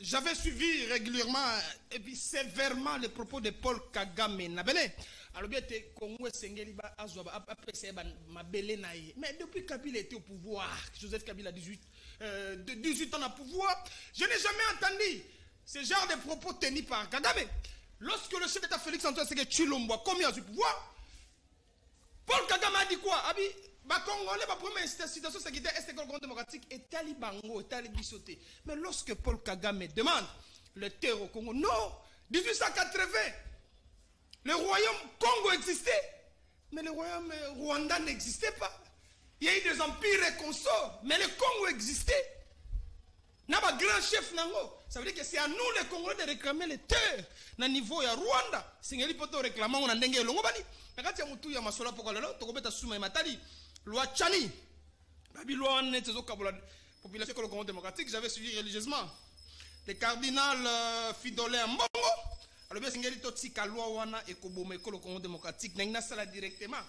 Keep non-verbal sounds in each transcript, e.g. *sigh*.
j'avais suivi régulièrement et puis sévèrement les propos de Paul Kagame Nabele. Alors bien. Mais depuis Kabila était au pouvoir, Joseph Kabila 18 euh, de 18 ans au pouvoir, je n'ai jamais entendu ce genre de propos tenus par Kagame. Lorsque le chef d'État Félix Antoine Tshisekedi Chilombo a commis à ce pouvoir, Paul Kagame a dit quoi? Abi, ba Congolais, ba première situation sécuritaire est Congo démocratique et tali bango, et tali bisoté. Mais lorsque Paul Kagame demande le terre au Congo, non, 1880, le royaume Congo existait, mais le royaume Rwanda n'existait pas. Il y a eu des empires et consorts, mais le Congo existait. Naba grand chef nango. Ça veut dire que c'est à nous les Congolais de réclamer les terres na niveau ya Rwanda. Singeli poto réclamer on a ndenge longo bani. Nakati ya mutu ya masola poko lelo tokobeta suma ya matali. Loi Chani. Babi loi wana tezo kabola population ko le Congo démocratique, j'avais suivi religieusement. Le cardinal euh, Fidolin Mbongo. Alors bien singeli to tika loi wana ekoboma ko le Congo démocratique. Nengna sala directement.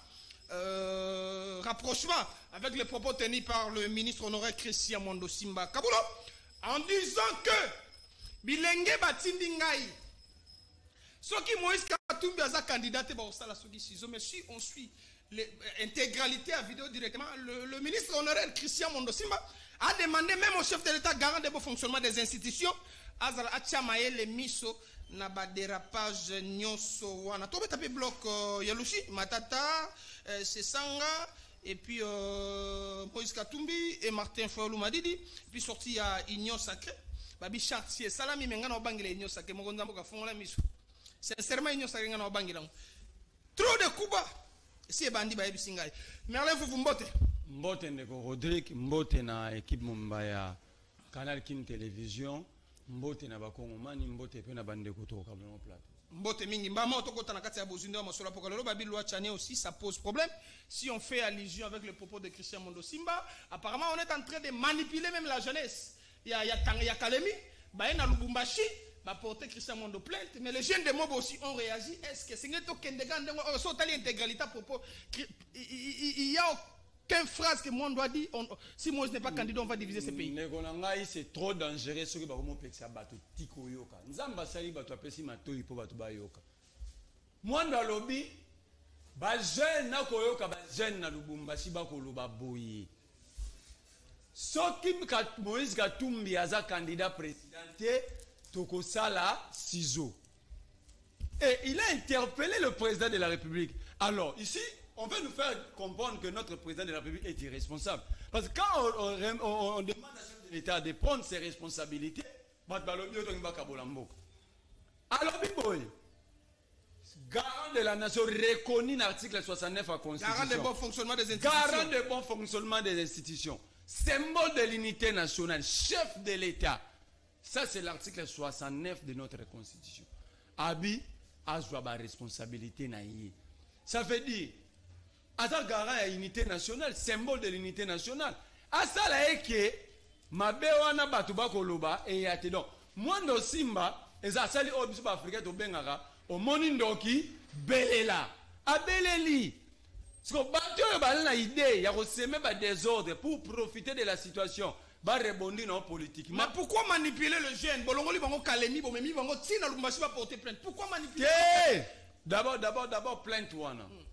Euh, rapprochement avec les propos tenus par le ministre honoraire Christian Mondo Simba Kabulo en disant que bilenge batindi ngai. Soki Moïse Katumbi aza candidat te bakosala soki sizo. Mais si on suit l'intégralité à vidéo directement le, ministre honoraire Christian Mondo Simba a demandé même au chef de l'État garant de bon fonctionnement des institutions azala atia mayele miso na badérapage nyonso wana. Tobeta mpe bloc uh, ya matata uh, sesanga et puis euh, Moïse Katumbi et Martin Fayolou Madidi puis sorti à Union Sacrée. Babi chartier salami menga na obangela Union Sacrée. Moko nzambo ka fongola miso sincèrement Union Sacrée nga na obangela trop de kuba si ebandi bayebisi ngai merlin fufu mbote mbote ndeko rodrigue mbote na équipe momba ya canal kin télévision. Mbote na bakongomani mbote mpe na bandeko tokokablango plateau mbote mingi. Mbama otokota na kati ya bozwi nde ya masolo apoka lelo babi loi chania aussi ça pose problème. Si on fait allusion avec le propos de christian mondo simba apparemment on est en train de manipuler même la jeunesse. Ya, ya, ya, ya kalemi baye na lubumbashi baporte christian mondo plainte. Mais les jeunes de mobo aussi ont réagi. Est ce que senge tokendeka ndengo so otali intégralité propos. Il y a aucune phrase que moi on doit dire si Moïse n'est pas candidat on va diviser ce pays. C'est trop dangereux nakoyoka bajeune na boye. Moïse candidat président te tokosala ciseau et il a interpellé le président de la république. Alors ici on veut nous faire comprendre que notre président de la République est irresponsable. Parce que quand on, on, on, on demande à chef de l'État de prendre ses responsabilités, alors, Biboy, garant de la nation reconnu l'article 69 à la Constitution. Garant de bon fonctionnement des institutions. Garant de bon fonctionnement des institutions. Symbole de l'unité nationale, chef de l'État. Ça, c'est l'article 69 de notre Constitution. Abi, a responsabilité naïe. Ça veut dire, aza garant ya unité nationale symbole de l'unité nationale. Asala ye ke mabe wana bato bakoloba eya te donc. Mwando simba eza asali oyo biso baafrikain tobengaka omoni ndoki belela. Abeleli siko bato oyo bali na idée ya koseme badésordre pour profiter de la situation barebondi na politique. Mais pourquoi manipuler le jeune? Bolongoli bango kalemi bomemi bango ntina lubumbashi baporte plainte. Pourquoi manipuler? D'abord d'abord d'abord plainte wana. Mm.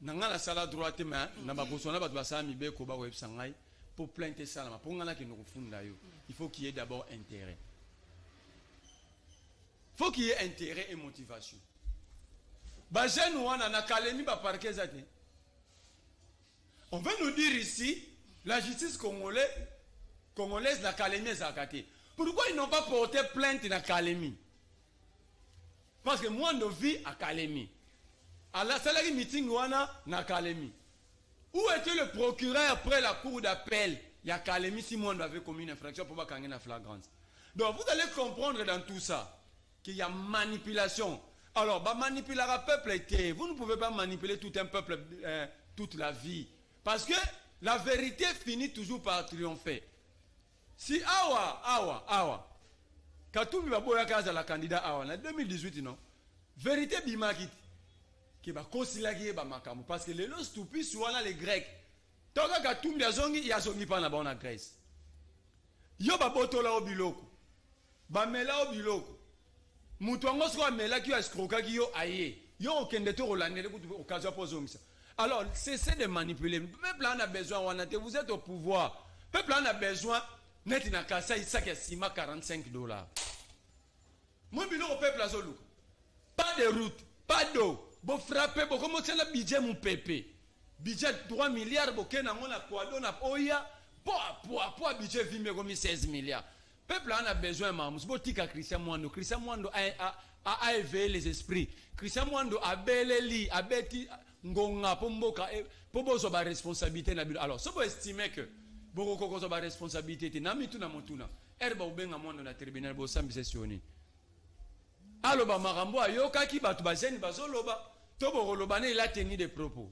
Na ngai nasala droit te me na baboso na bato basala mibeko bakoyebisa ngai mpo plainte esalama mpo ngai nakende kofunda yo. Il faut qu'il y ait d'abord intérêt. Faut qu'il y ait intérêt et motivation. Bajeune wana na kalemi baparke eza te. On veut nous dire ici la justice congolaise, congolaise na kalemi ezalaka te pourquoi ils n'ont pas porté plainte na kalemi? Parce que moi no vie à kalemi asalaki meeting wana na kalemi. Où était le procureur après la cour d'appel? Ya kalemi si mwando avait commis une infraction pour bakange na flagrance. Donc vous allez comprendre dans tout ça qu'il y a manipulation. Alors bamanipulaka peuple te vous ne pouvez pas manipuler tout un peuple euh, toute la vie. Parce que la vérité finit toujours par triompher. Si awa awa awa katumbi baboyaka azala candidat awa na 2018 non? Vérité bimaki parce que lelo stupisi wana le grec to kaka tumbi azongi ye azongi mpa na bango grèce. Yo babotola o biloko. Bamela o biloko. Moto yango soki amelaki yo escrokaki yo aye. Yo okende te kolandele kutu okazwa mpo ozongisa alors cessez de manipuler. Peuple en a besoin wana te vous êtes au pouvoir. Peuple en a besoin neti na kasa isaki ya nsima 45 dollars. Mo biloko peuple azoluka. Pas de route pas d'eau bofrappe bokomosala budget mopepe budget 3 milliards bokende yango na kwado na oya. Po po po budget ekomi 16 milliards. Peuple a besoin mamusu botika christian mwando. Christian mwando a, a, a, a éveillé les esprits. Christian mwando abeleli abeti ngonga mpo mboka mpo bozwa baresponsabilité na alors so boestime ke bokoki kozwa baresponsabilité te na mituna motuna ere bakobenga mwando na tribunal bosambisa sioni. Aloba makambo ayokaki bato bazeni bazoloba to bokoloba ne ela teni de propos.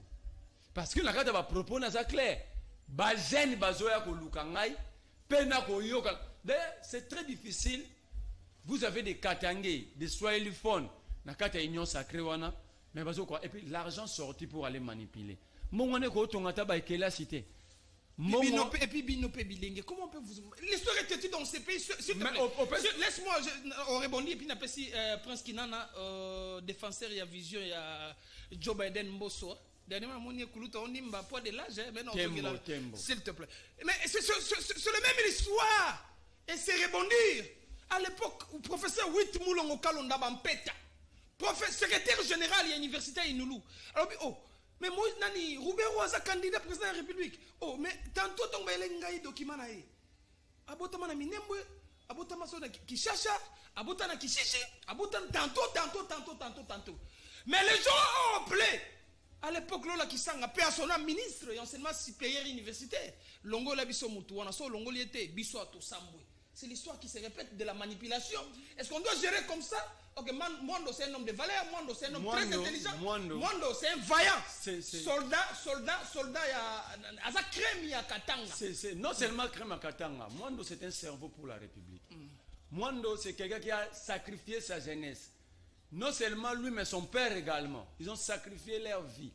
Parce que na kati ya bapropos naza clair. Bagene bazoya koluka ngai mpe na koyoka d'ailleurs c'est très difficile. Vous avez des katangé des swahiliphones na kati ya union sacré wana. Mais bazokwa et puis l'argent sorti pour aller manipuler. Mbongo nde kootonga ta baekelasi te Et puis Bino pe bilingue. Comment on peut vous. L'histoire est étudiée dans ces pays. Laisse-moi, rebondit. Et puis, n'a pas si euh, Prince Kinana, euh, défenseur, il y a vision, il y a Joe Biden Mbosso. Dernièrement, mon kuluta, on dit mba poids de l'âge. hein. S'il te plaît. Mais c'est le même histoire. Et c'est rebondir. À l'époque, le professeur Witt Moulongo Kalonda Bampeta, secrétaire général à l'université à Inoulou. Alors, oh, mais moi, nani, Roubero a candidat président de la République. Oh, mais tantôt, on va aller document na ye. Abotama na Minembwe, abotama so na Ki- Kishasha, abotama na Kishishi, tantôt, tantôt, tantôt, tantôt, tantôt. Mais les gens ont appelé. À l'époque, Lola Kisanga, son âme, ministre et enseignement supérieur universitaire. Longo la biso mutu, wana so longo li était, biso ato sambwe. C'est l'histoire qui se répète de la manipulation. Est-ce qu'on doit gérer comme ça? Ok, Mwando c'est un homme de valeur, Mwando c'est un homme très Mwando, intelligent. Mwando. c'est un vaillant. C'est- Soldat, soldat, soldat, il y a crème, ya Katanga. C'est- non seulement Krema Katanga, Mwando c'est un cerveau pour la République. Mwando c'est quelqu'un qui a sacrifié sa jeunesse. Non seulement lui, mais son père également. Ils ont sacrifié leur vie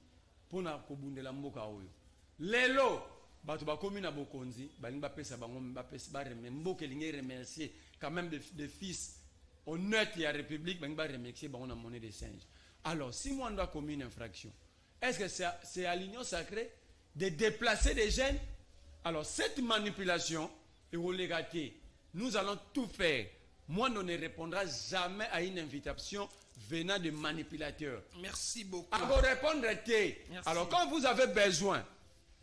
pour na kobundela mboka oyo. Lelo, bato bakomi na bokonzi, balingi bapesa bango bapesa elingi remercier quand même des, des fils honnêtes ya République, balingi baremercier bango na monnaie de singe. Alors, si Mwando a commis une infraction, est-ce que c'est à- l'union sacrée de déplacer des jeunes? Alors, cette manipulation est relégatée. Nous allons tout faire. Moi, on ne répondra jamais à une invitation venant de manipulateurs. Merci beaucoup. À vous répondre. Alors, quand vous avez besoin,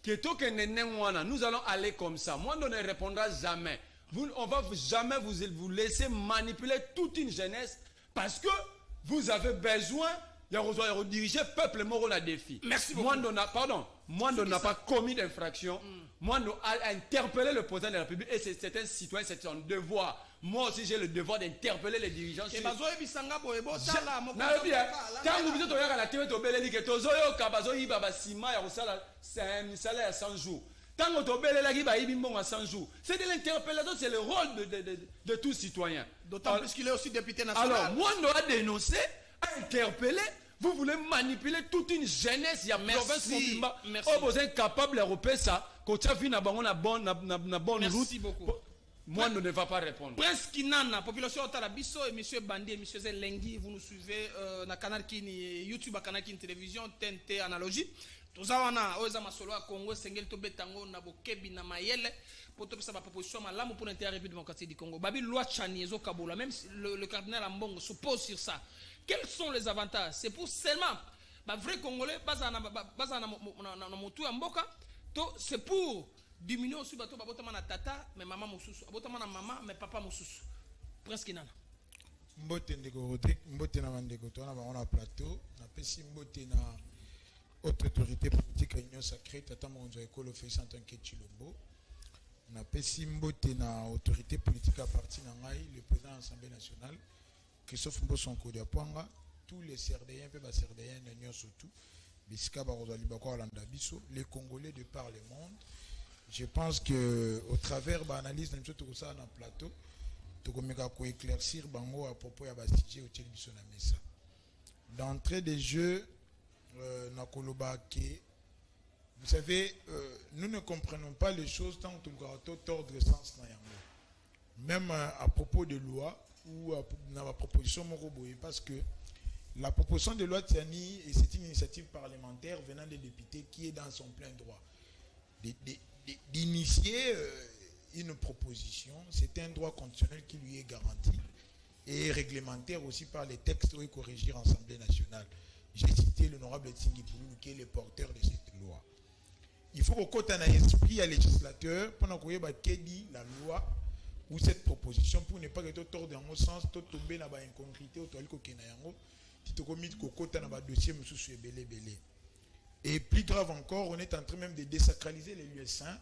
nous allons aller comme ça. Moi, on ne répondra jamais. Vous, on va vous- jamais vous, vous laisser manipuler toute une jeunesse parce que vous avez besoin de rediriger le peuple mort à défi. Merci beaucoup. Moi, on a, pardon, moi, n'a pas commis d'infraction. Moi, on a interpellé le président de la République et c'est un citoyen, c'est son devoir. Moi aussi, j'ai le devoir d'interpeller les dirigeants. Et sur- bazo ebisanga boye botala moko nayebi ya tokala, ntango lala. biso toyaka na tv tobeleli ke tozoyoka bazoyiba basima ya kosala sa- misala ya 100 jours ntango tobelelaki bayibi mbongo ya 100 jours c'est de l'interpellation c'est le rôle de, de, de, de tout citoyen D'autant plus qu'il est aussi député alors national. mwando a dénoncé a interpellé vous voulez manipuler toute une jeunesse ya Merci, province mobimba merci. oyo boza incapable ya kopesa kotia vi na bango na bonne, na, na, na bonne Merci route beaucoup. mwando ne va pas répondre Prince Kinana, population Otala Bisso et Monsieur Bandi et Monsieur Zelengi, vous nous suivez euh, na canal Kini, YouTube, à canal Kini Télévision, TNT Analogie. Toza wana oyo eza masolo ya congo esengeli tobeta yango na bokebi na mayele mpo topesa baproposition malamu mpona intérêt république démocratique du congo. Babi loi chani ezokabola même le, le cardinal ambongo s'oppose sur ça. Quels sont les avantages? C'est pour seulement bavrai congolais bazala na, ba- bazala na, na, na, motu ya mboka to c'est pour diminuer aussi bato babotama na tata mais mama mosusu abotama na mama mais papa mosusu. Prince kinana mbote ndeko mbote na bandeko to wana bango na plateau napesi mbote na haute autorité politique ya union sacré tata mokonzi ya ekolo félix antoine chilombo napesi mbote na autorité politique ya parti na ngai le président de l'assemblée nationale christophe mbosonko de apwanga tous les crdéens mpe bacrdéenne nyonso tu bisika bakozwa libako kolanda biso les congolais de par le monde. Je pense que au travers baanalyse na biso tokosala na plateau tokomeka koéclaircir bango à propos ya basujet otieli biso na mesa. D'entrée des jeux euh, vous savez euh, nous ne comprenons pas les choses tant que tolukaka totordre sens na yango même euh, à propos de loi ou euh, dans la proposition parce que la proposition de loi Tiani, et c'est une initiative parlementaire venant des députés qui est dans son plein droit. D'initier euh, une proposition, c'est un droit constitutionnel qui lui est garanti et réglementaire aussi par les textes il corrigir l'Assemblée nationale. J'ai cité l'honorable Tsingi Pouloulou qui est le porteur de cette loi. Il faut qu'on un esprit à législateur pendant qu'on dit la loi ou cette proposition pour ne pas que tout tord dans le sens, tout tomber dans l'incongruité, tout aller yango, si tu commis dans le dossier, monsieur suis belé belé. Et plus grave encore, on est en train même de désacraliser les lieux saints.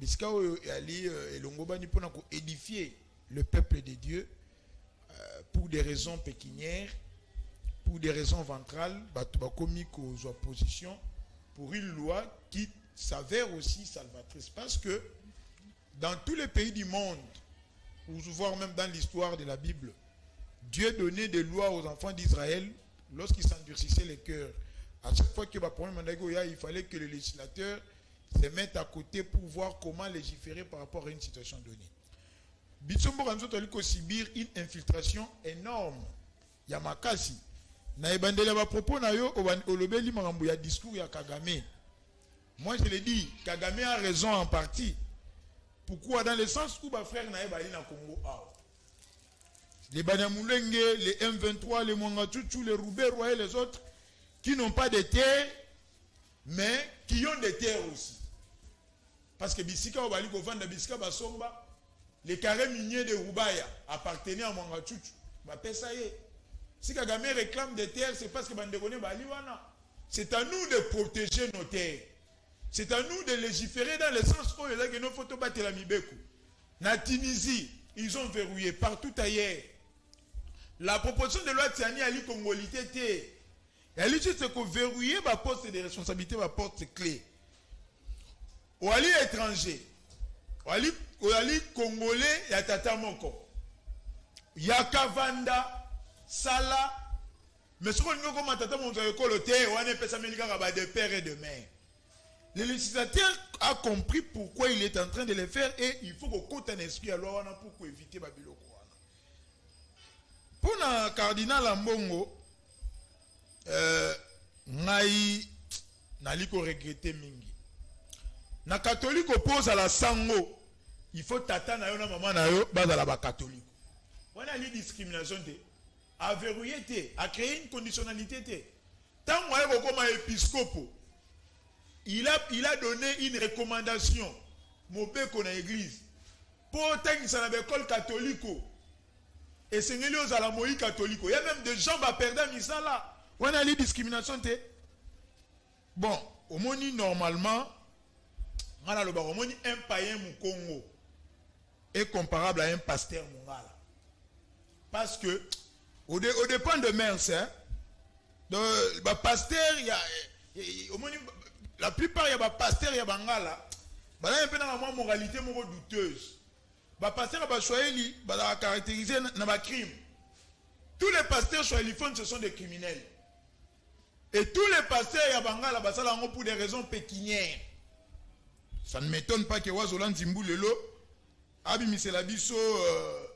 Biska ali elongo bani pona ko édifier le peuple de Dieu euh, pour des raisons pécuniaires, pour des raisons ventrales, bato bakomi kozwa position pour une loi qui s'avère aussi salvatrice parce que dans tous les pays du monde, ou voire même dans l'histoire de la Bible, Dieu donnait des lois aux enfants d'Israël lorsqu'ils s'endurcissaient les cœurs. À chaque fois un problème, il fallait que le législateur se mette à côté pour voir comment légiférer par rapport à une situation donnée. Bitsombo Ramzo subir une infiltration énorme. Yamakasi. Na ebandela ba propos na yo olobeli makambo ya discours ya Kagame. Moi je le dis, Kagame a raison en partie. Pourquoi? Dans le sens où ma frère na ebali na Congo a. Les Banyamulenge, les M23, les Mwangatutu, les Roubaix, et les autres, qui n'ont pas de terre, mais qui ont des terres aussi. Parce que Bisika Obali Govanda, Bisika Basomba, les carrés miniers de Roubaya appartenaient à Mwangatutu. Bah, ça y est. Si Kagame réclame des terres, c'est parce que Bandegone Baliwana. C'est à nous de protéger nos terres. C'est à nous de légiférer dans le sens où il y a nos photos battre la Mibeku. Na Tunisie, ils ont verrouillé partout ailleurs. La proposition de loi Tiani Ali Congolité était. Elle est juste que verrouiller ma poste de responsabilité, ma porte clé. Ou ali étranger. Ou ali, ou ali congolais, ya tata moko. Yaka vanda, sala. Mais ce qu'on dit comme tata mon école te, ou ane pesa melika kaba de père et de mère. Le législateur a compris pourquoi il est en train de le faire et il faut qu'on compte un esprit à loi pour éviter Babylone. Pour le cardinal Ambongo, euh, ngai nali ko regretter mingi. Na catholique oppose à la sango, il faut tata na yo na maman na yo bazala ba catholique. On a une discrimination te, a verrouiller te, a créer une conditionnalité. Tant moi comme épiscopo, il a, il a donné une recommandation. Mobeko na église pour otangisa na l'école catholique esengeli ozala moi catholique il y a même des gens baperda misala wana ali discrimination te bon omoni normalement nga nalobaka omoni un païen mokongo est comparable à un pasteur parce que au, dé, au dépend de mers hein. Donc bah pasteur il y a au moins la plupart il y a bah pasteur il y a bangala. Bah là un peu dans la moralité moro douteuse. Bah pasteur bah swahili bah la caractériser dans bah crime. Tous les pasteurs swahiliphones ce sont des criminels. Et tous les pasteurs il y a bangala bah ça là pour des raisons pécuniaires. Ça ne m'étonne pas que Wazolan Zimbou lelo abimisela biso euh,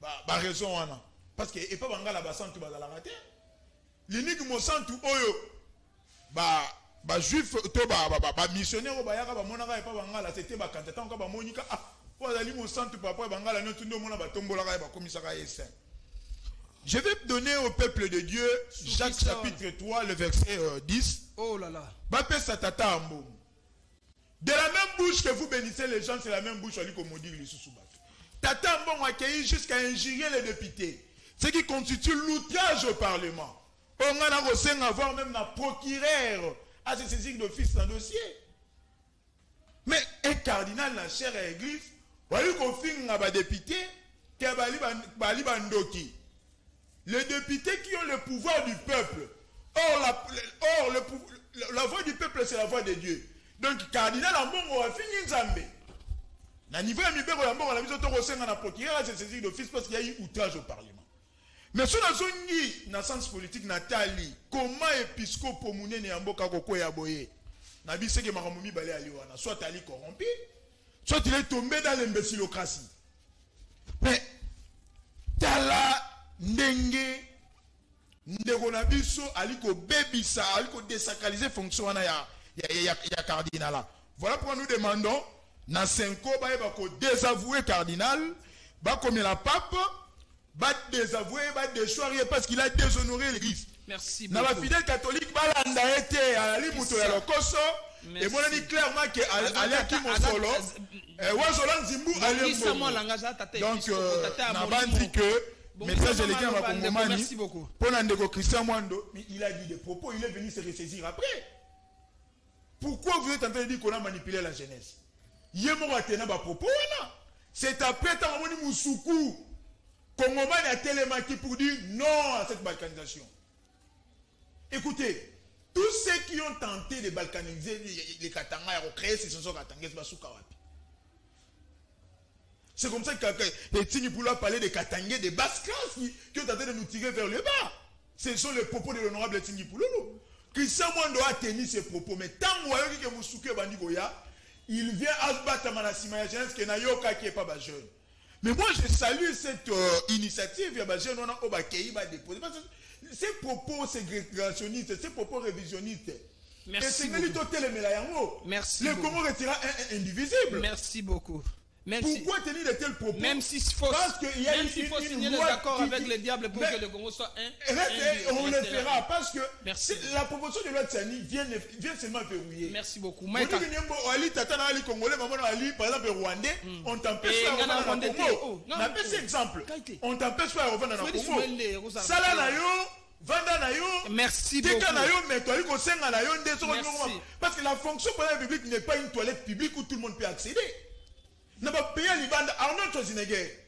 bah, bah raison wana parce que epa bangala basantu bazalaka te liniki mosantu oyo. Ba bajuif to bamissionnaire oyo bayaka bamonaka epa bangala c'était bakanta ntango ka bamonika ah po azali mosantu papa bangala nyonso nde omona batombolaka ye bakomisaka ye saint. Je vais donner au peuple de dieu jacques chapitre 3 le verset euh, 10 oh là là. Bapesa tata ya de la même bouche que vous bénissez les gens c'est la même bouche ali komodire lisusu bato. Tata ya mbongo accueilli jusqu'à injurier les députés ce qui constitue l'outrage au parlement. Oyo ngai na kosenga voir même na procureur à se saisir d'office na dossier. Mais un cardinal na chaire ya église bali kofinga badepute ke bali bandoki. Les députés qui ont le pouvoir du peuple. Or la, la voix du peuple c'est la voix de dieu. Donc cardinal ya mbongo afingi nzambe. Na niveau ya mibeko ya mbongo na biso tokosenga na procureur à se saisir d'office parce qu'il y a eu outrage au parlement mais so nazongi na sens politique natali comment épiscope monene ya mboka kokwea boye na biseke makambo mibale ali wana soit ali corrompu soit il est tombé dans l'imbécilocratie. Mais ta tala ndenge ndeko na biso ali kobebisa ali kodésacraliser fonction wana ya, ya, ya, ya, ya cardinala voilà pourquoi nous demandons na senko bayeba kodésavouer cardinal bakomela pape badésavouer badéchoir ye parce qu'il a déshonoré l'église Merci beaucoup. bafidèle catholique balanda ye te ali moto ya lokoso Merci. emonani clairement ke al- Aza- aliaki aza- mosolo aza- Eh, wazola nzimbu ali Bongisa mbongo. mwa langage ata te donc euh, tata ya na molimo. bandi que message maloba, ndeko, bakongomani merci beaucoup. mpo na ndeko christian mwando mais il a dit des propos il est venu se ressaisir après pourquoi vous êtes en train de dire qu'on a manipulé la jeunesse? Ye moko atena bapropos wana c'est après ntango amoni mosuku kongomani atelemaki pour dire non à cette balkanisation écoutez tous ceux qui ont tenté de balkaniser les- les katanga ya kocréer ce sont katangesi basuka wapi c'est comme ça que et Tini Poula parlait des Katangais, des basses classes qui, qui ont tenté de nous tirer vers le bas. Ce sont les propos de l'honorable Tini Poulolo. Christian Mwando a tenu ses propos, mais tant que que Moussouké Bandigoya, il vient à se battre à Manasima que qui est pas jeune. Mais moi je salue cette euh, initiative, il y a des jeunes, on a Obakei, va déposer. Parce que ces propos ségrégationnistes, ces propos révisionnistes, Merci et. Merci Le. Congo retira un, un indivisible. Merci beaucoup. Même si, Pourquoi tenir de tels propos même s'il faut, Parce qu'il y a même une- s'il faut signer loi accords avec qui- le diable pour que le Congo soit un. Reste, un- on le fera parce que Merci. la proposition de loi de Sani vient, vient seulement verrouiller. Merci beaucoup. On Maïka. que Congolais, Ali, par exemple, Rwandais, on t'empêche pas de ngana revenir dans le Congo. Na pesi oh. exemple. On t'empêche pas de revenir dans le Congo. Mwende, Rosa Sala na Rwanda. yo, vanda na yo, Merci beaucoup. na yo, mais toi, il. Parce que la fonction pour la publique n'est pas une toilette publique où tout le monde peut accéder. N'a pas payé Libanda. Arnold Schwarzenegger,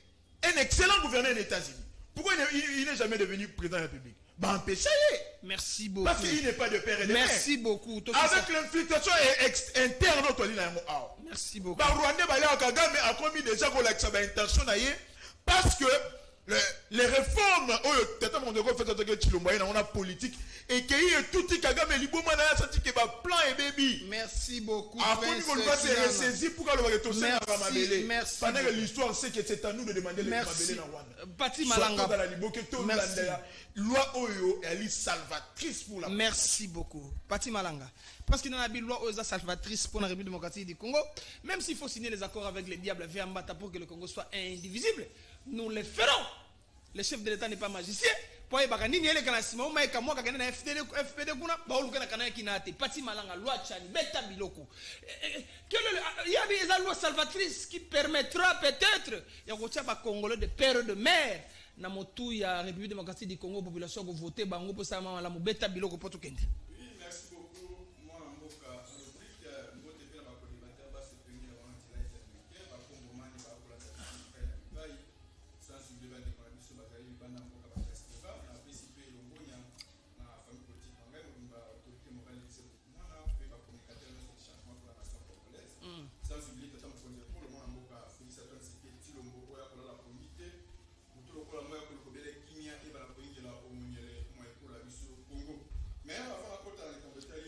un excellent gouverneur des États-Unis. Pourquoi il n'est- jamais devenu président de la République? Bah, empêchez Merci beaucoup. Parce qu'il n'est pas de père et de mère. Merci beaucoup. Avec l'infiltration interne au awa. Merci beaucoup. Bah, Rwandais, bah, là, Kagame a commis déjà qu'on l'a intention na ye, parce que le- les réformes, oh, tata mon dégo fait que Chilombo, on a politique, et qu'il y ait tout qui Kagame, liboma na. Merci beaucoup. On va se le à Pendant que l'histoire sait que c'est à nous de demander les Pati Surtout Malanga. dans la Liboke, le monde, loi Oyo, elle est salvatrice pour la Merci beaucoup. Pati Malanga. Parce qu'il y a une loi aux salvatrice pour la République démocratique du Congo. Même s'il faut signer les accords avec les diables vers Mbata pour que le Congo soit indivisible, nous le ferons. Le chef de l'État n'est pas magicien. po yebaka nini elekana nsima omayeka mwaka kende na fpd fpd kuna baoluka na kana yaki na te pati malanga loi chani beta biloko Eh, eh, quelle est- yabi eza loi salvatrice qui permettra peut-être ya kotia bacongolais de père de mère na motu ya république démocratique du congo population kovote bango mpo esala malamu beta biloko mpo tokende Oui, merci beaucoup. Moi, Mboka, Rodrigue, euh, Mbote pe na bakolibateurs basepengela wana nzela eternité bakongomani bakolanda bisika ya bipai sans oublier bandeko na biso bazali libanda mboka badiaspora na apesi mpe elongonya na famille politique na ngai mobimba autorité morale lise mwana mpe bacommunicateur nyonso de changement pour la nation congolaise sans oublier tata mokonzi ekolo mwana mboka félix antoine sekedi tilombo oyo akolala pongi te motu lokola moyo akoli kobela kimia ebala koyingela omonyele mwa ekolo ya biso congo mais avant nakota na likambo etali matisa mwangonga parce que mi- mi- micro mi- micro micro matisa alingaki aloba natya mwa pipi na monga moke mpona koloba kaka na mayimaso na komona mopanzi ya nsele kuna en tout cas coup de chapeau félicitation na madame zizi toko oyo azali moko ya mokambi ya cdc sele donc eh, toza kopesa elongoli na seleka pour rien parce que depuis boyebwa ye na cdc sele tomoni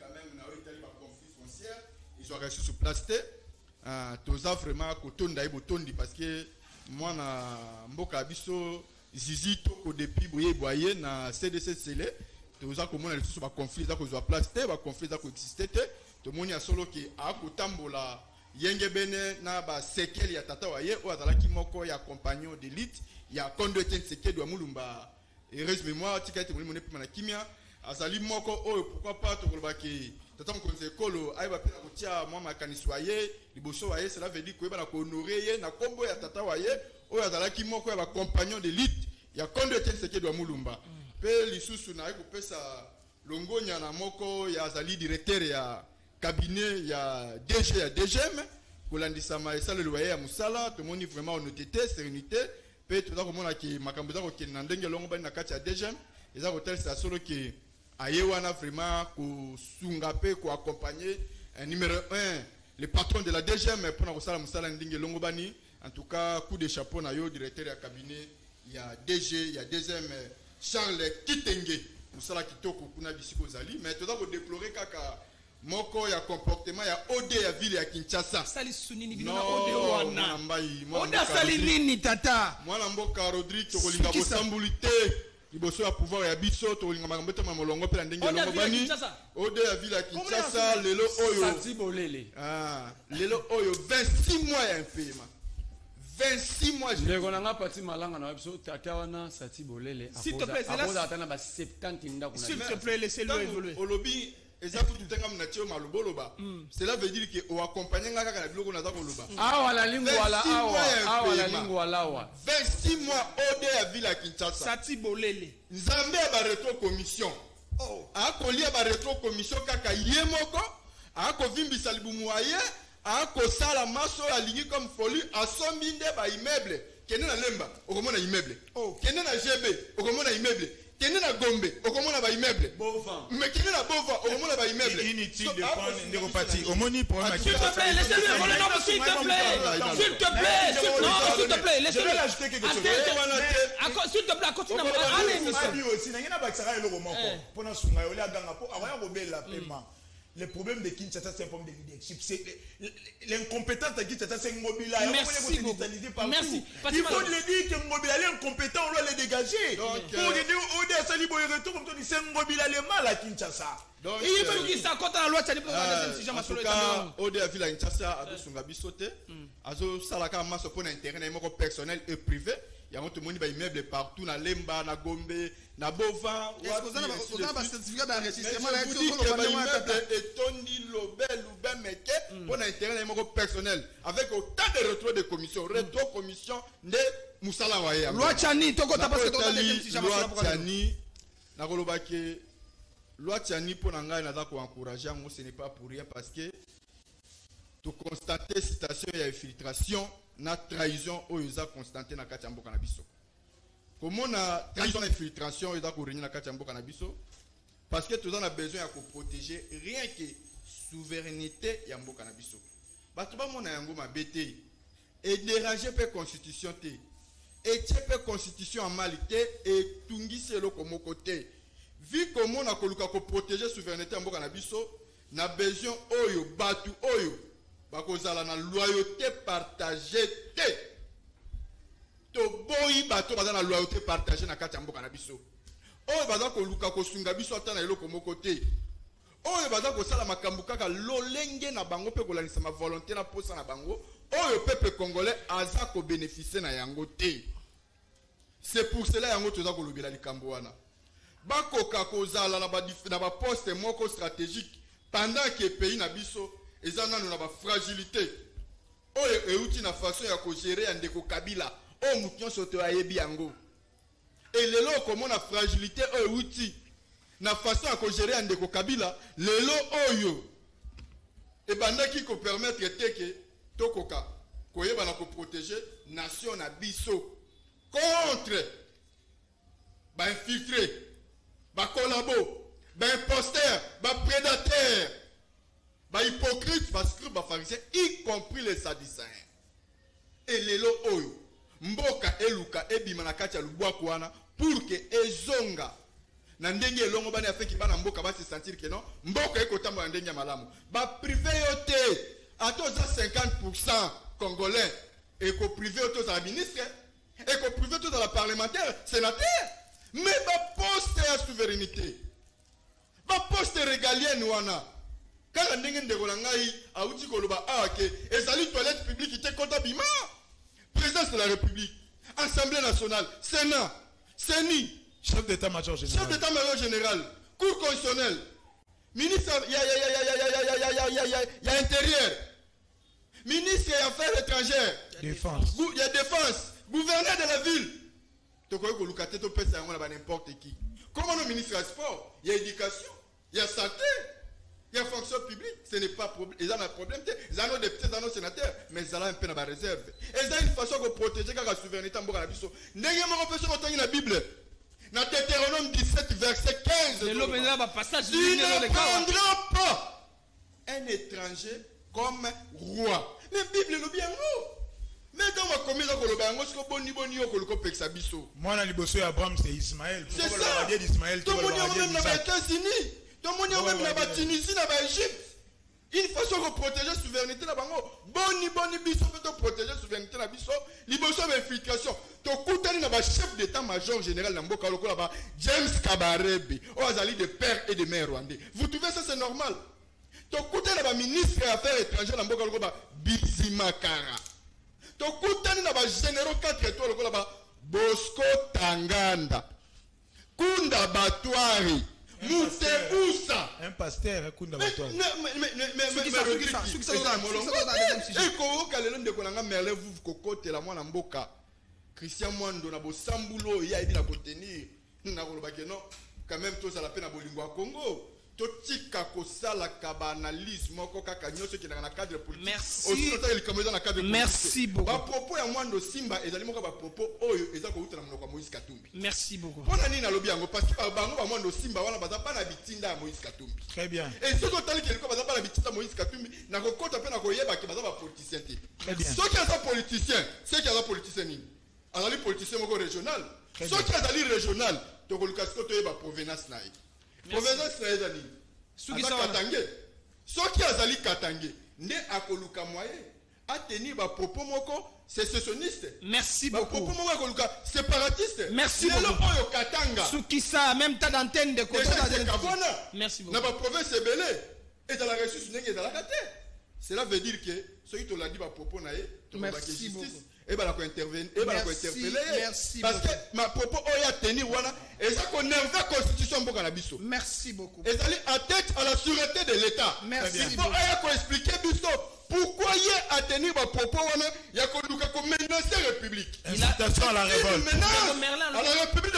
quand même na oyo etali baconflit foncière ezwaka lisusu place. Te Ah, toza vraiment mwana mboka biso zizi toko depuis boyebwa ye na cdc sele toza komona lisusu baconflit eza kozwa place te baconflit eza koexiste te. Tomoni ya solo ke akotambola yenge bene na basekele ya tata wa ye oyo azalaki moko ya compagnon d'élite ya kondo etienne sekedi wa mulumba. Heureuse mémoire tika ete molimo nepema na kimia azali moko oyo pourquoi pas tokolobaki tata mokonzi ekolo ayeba mpe na kotia mwa makanisi wa ye liboso wa ye cela veut dire koyeba na kohonore ye na nkombo ya tata wa ye oyo azalaki moko ya bacompagnon de lite ya kondo etienne sekedi wa mulumba. Mpe lisusu naye kopesa longonya na moko ya azali directeur ya cabinet ya dg ya dgm kolandisama esaleli ye ya mosala. Tomoni vraiment honnêteté sérénité. Mpe toza komona ke makambo eza kokende na ndenge elongo bani na kati ya dgm eza kotalisa solo ke aye wana vraiment kosunga mpe koaccompagne euh, numéro 1 le patron de la dgm mpona kosala mosala ndenge elongo bani en tout cas coup de chapeau na yo directeur ya cabinet ya dg ya dgm euh, charles kitenge. Mosala kitoko kuna bisika ozali. Mais toza kodeplore kaka moko ya comportement ya od ya ville ya kinshasa. Asali susu nini bino ode wana. mbai mwana ode Rodrigue. nini tata? Mwana mboka rodrigue tokolinga Sukisa. bosamboli te. Liboso ya pouvoir ya biso tokolinga makambo etama molongo mpe na ndenge Ode ya elongo ville ya bani Kinshasa? ode ya ville ya kinshasa lelo oyo. Sati bolele. Ah, lelo oyo 26 mois ya impayement 26 mois je- ndeko na nga pati malanga na biso tata wana sati bolele S'il te plaît, c'est là- akozala ata na ba 70 ndako na s'il te plaît laissez-le Ntango évoluer. olobi eza kutu te nga muna tie maloba oloba cela veut dire ke oaccompagne nga kaka na biloko naza koloba. Awa na lingwala 26 awa mois ya awa na paiement. lingwala awa. 26 mois ode ya ville ya kinshasa. Sati bolele. Nzambe ya baretro commission. Akolia baretro commission kaka ye moko akovimbisa libumu aye akosalama so oyo alingi comme folie asombi nde baimmeuble kende na lemba okomona immeuble. Kende na gb okomona immeuble. Kende na gombe okomona baimmeuble me kende na bova okomona baimmeubleinutiledepati ah, omoni problèmeajoute quelque chose. Nange nabakisaka eloko moko mpona sunga yo ole aganga mpo akoya kobela pema. Le problème de Kinshasa, c'est un problème de leadership. L'incompétence de Kinshasa, c'est Ngobila. Merci beaucoup. Partout. Merci. Parce Il faut madame... le dire que Ngobila est incompétent, on doit le dégager. Pour euh... aider au Sali Boy retour, comme on dit, c'est Ngobila le mal à Kinshasa. Donc, il est venu qui s'accorde à la loi de Sali Boy. En tout cas, Odea Villa Kinshasa, Azo Sungabi sauté. Mm. Azo Salaka Masso pour un terrain personnel et privé. Yango tomoni baimmeuble partout na lemba na gombe na bova oza na bacertificat d'enregistrement na baimmeuble etondi lobe lube meke mpo na intérêt na ye moko personnel avec autant de retro de commission retro commission nde mosala wa ye. Yango. loi tiani tokota parce que tokota Nakotali deuxième sujet loi masolo pourquoi tiani nakoloba ke loi tiani mpo na ngai naza koencourage yango ce n'est pas pour rien parce que tokonstate citation ya infiltration na trahison oyo eza constante na kati ya mboka na biso. Komona trahison na infiltration oyo eza koregne na kati ya mboka na biso parce que toza na besoin ya koprotege rien que souveraineté ya mboka na biso. Bato bamona yango mabe te ederange mpe constitution te etie mpe constitution ya mali te etungisi eloko moko te. Vi komona koluka koprotege souveraineté ya mboka na biso besoin oyo bato oyo bakozala na loyauté partage te. Toboyi bato baza na loyauté partage na kati ya mboka na biso. Oyo baza koluka kosunga biso ata na eloko moko te. Oyo baza kosala makambo kaka lolenge na bango mpe kolanisa mavolonté na posa na bango. Oyo peuple congolais aza kobénéficie na yango te. C'est pour cela yango toza kolobela likambo wana. Bakoka kozala na baposte moko stratégique pendant ke pays na biso eza nano na bafragilité. Oyo euti na façon ya kogere ya ndeko kabila. Oyo motu nyonso to ayebi yango. Elelo okomona fragilité oyo euti na façon ya kogere ya ndeko kabila lelo oyo ebandaki kopermettre te ke tokoka koyeba na koprotege nation na biso. Contre bainfiltré bakolabo baimposteur baprédateur bahypocrite bascribe bafarisien y compris les sadicins elelo oyo mboka eluka ebima na kati ya lubwaku pour ke ezonga. Na ndenge elongo bana afeki bana mboka basi sentir ke non mboka ekotambola na ndenge ya malamu. Baprive yo te ata oza 50% congolais. Ekoprive yo te ozala ministre ekoprive yo te ozala parlementaire sénateur. Mais baposte ya souveraineté baposte kaka ndenge ndeko na ngai awuti koloba awa ke ezali toilette publique te kota bima présidence de la république assemblée nationale sénat seni chef d'état major chef général d'état-major général cour constitutionnelle ministre ya, ya, ya, ya, ya, ya, ya, ya, ya, ya, ya, ya intérieur ministre ya affaires étrangères défense ya défense gouverneur de la ville tokoki koluka te topesa yango na ba n'importe qui komano ministre ya sport ya éducation ya santé il y a fonction publique, ce n'est pas problème. Ils ont un problème, ils ont des petits, ils ont sénateurs, mais ils ont un peu dans la réserve. Ils ont une façon de protéger la souveraineté en Bokanabiso. N'est-ce pas la Bible Dans Deutéronome 17, verset 15. Tu ne prendras pas un étranger comme roi. Mais la Bible, est bien nous. Mais dans ma commune, le bango, ce que. Moi, dans le bosso, Abraham, c'est Ismaël. C'est ça. Tout le monde est aux États-Unis tomoni yango même na batunisie na baégypte il faut soko protéger souveraineté na bango boni boni biso mpe toprotéger souveraineté na biso liboso ya bainfiltration tokutani na bachef d'état major général na mboka lokola ba james kabarebe. Oyo azali de père et de mère rwandais. Vous trouvez ça c'est normal? Tokutani na baministre ya affaires étrangères na mboka lokola ba bizimakara tokutani na bagénéraux 4 étoiles lokola ba bosco tanganda. Kunda batwari muteusa un pasteur akunda bakoyoka eh, lelo ndeko na nga merle vuve kokotela mwana mboka. Christian mwando na bosambulo oyo ya ebi na kotenir. Na kolobake non? Quand même tozala mpe na bolingo ya congo. Totika kosalaka baanalyse moko kaka nyonso ekendaka na cadre politique. Merci. Aussi totala likambo eza na cadre Merci beaucoup. bapropos ya mwando simba ezali moko ya bapropos oyo eza na monoko ya moïse katumbi. Merci beaucoup. mpona nini nalobi yango? Parce que bango bamwando simba wana baza bana bitinda ya moïse katumbi. Très bien. Et soki otali keliko baza bana bitinda moïse katumbi nakokɔta mpe nakoyebaki baza bapoliticien te. Très bien. soki aza politicien seki aza politicien nini? Azali politicien moko régional. Soki azali régional tokoluka siko toyeba provenance na ye provenance na ye eza nini Soki aza katange. Soki azali katange nde akoluka moye atenir bapropos moko sécessionniste Merci bapropos beaucoup. moko akoluka séparatiste. Merci lelo oyo katanga. Sukisa, même d'antenne Kabwana. Merci na baprovince ebele ezalaka ressource ndenge ezalaka te cela veut dire que soki tolandi bapropos na ye tolobaki justice beaucoup. ebana kointervene ebana Merci, kointerpele ye merci parce que mapropos oyo atenir wana eza konerve constitution ya mboka na biso Merci beaucoup. ezali atteinte à la sûreté de l'état Merci il faut beaucoup. koexplike biso pourquoi ye atenir bapropos wana ya koluka komenace république? Incitation à la Une révolte à la république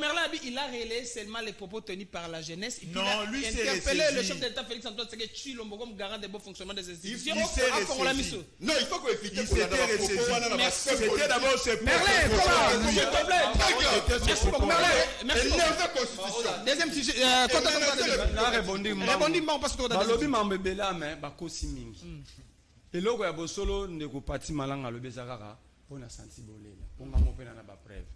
Merlin dit- il a relayé seulement les propos tenus par la jeunesse. Et puis Non, il a lui, interpellé le chef d'État Félix Antoine Tshisekedi Tshilombo comme garant des bons fonctionnements des institutions. non il faut koexplike il s'était ressaisi. c'était d'abord ses Merlin. S'il te plaît. Merci beaucoup. Merlin, merci beaucoup. Deuxième sujet. euh, Balobi mambo ebele ame bakosi mingi. Eloko ya bosolo ndeko pati malanga alobi eza kaka mpo na santi bolela. Mpongango mpe na na bapreve